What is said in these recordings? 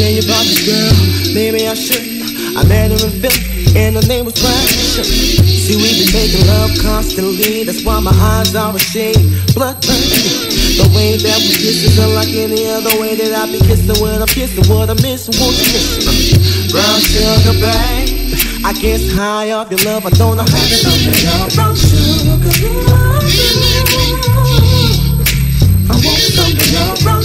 tell you about this girl constantly. That's why my eyes are ashamed. Bloodthirsty. The way that we kiss is unlike any other way that I be kissing when I'm kissing. What I'm missing, won't you listen? Brown sugar, babe. I guess high off your love, I don't know how to do it. Brown sugar, I want something of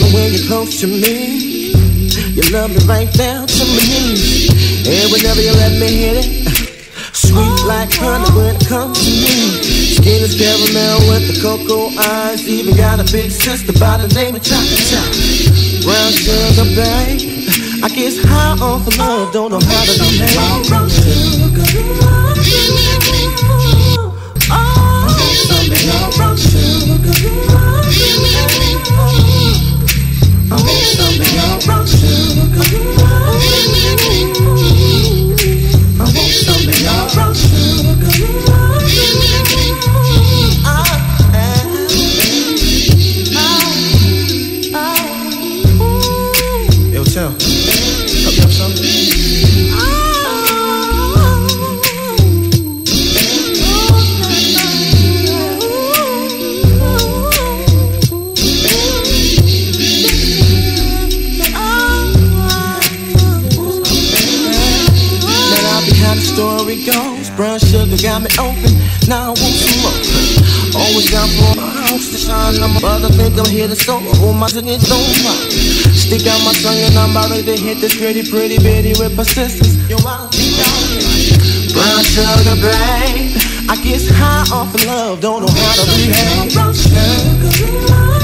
Oh, sugar, when you're close to me, you love me right down to my knees. And whenever you let me hit it, sweet like honey when it comes to me. Skin is caramel with the cocoa eyes. Even got a big sister by the name of Chocolate Chop. Brown sugar, babe. I guess high off of love, don't know how to behave. Brown sugar. Got me open, now I want some more. Always got for my house to shine, I'm about think I'm here to soul. Hold my singing don't pop. Stick out my tongue and I'm about to hit this pretty, pretty bitty with persistence. Yo, I'll be down here. Brown sugar, babe. I guess high off of love, don't know how to behave. Brown sugar.